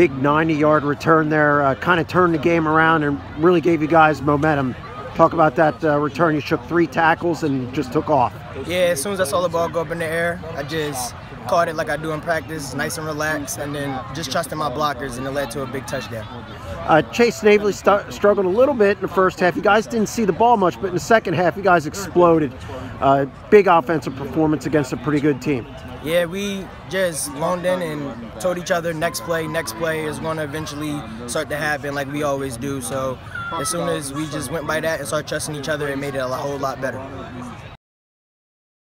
big 90-yard return there, uh, kind of turned the game around and really gave you guys momentum. Talk about that uh, return. You shook three tackles and just took off. Yeah, as soon as I saw the ball go up in the air, I just caught it like I do in practice, nice and relaxed, and then just trusting my blockers, and it led to a big touchdown. Uh, Chase Snavely st- struggled a little bit in the first half. You guys didn't see the ball much, but in the second half, you guys exploded. Uh, big offensive performance against a pretty good team. Yeah, we just loaned in and told each other next play, next play is going to eventually start to happen like we always do. So as soon as we just went by that and started trusting each other, it made it a whole lot better.